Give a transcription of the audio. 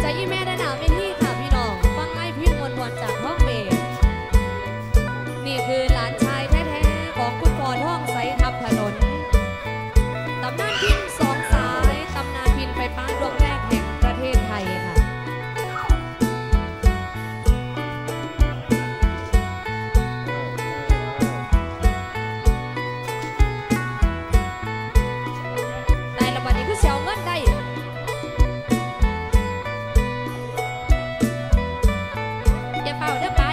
ใจอีแม่ได้หนาไม่ที่ค่ะพี่น้อง ฟังไอ้พินมวลวันจากห้องเบสนี่คือหลานชายแท้ๆ ของคุณพ่อท่องใสทับถนน ตำนานพินสองสาย ตำนานพินไฟฟ้าดวงแรกแห่งประเทศไทยค่ะได้ละบัดนี้คือเสียวเงิน อย่าเป่าเด้อไป